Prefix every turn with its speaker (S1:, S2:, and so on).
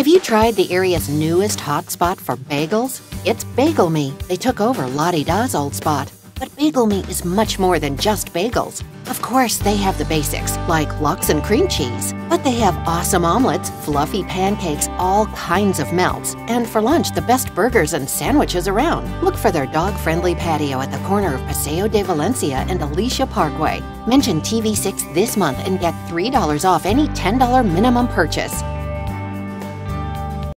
S1: Have you tried the area's newest hotspot for bagels? It's Bagel Me. They took over Lottie Da's old spot. But Bagel Me is much more than just bagels. Of course, they have the basics, like lox and cream cheese. But they have awesome omelets, fluffy pancakes, all kinds of melts, and for lunch, the best burgers and sandwiches around. Look for their dog friendly patio at the corner of Paseo de Valencia and Alicia Parkway. Mention TV6 this month and get $3 off any $10 minimum purchase.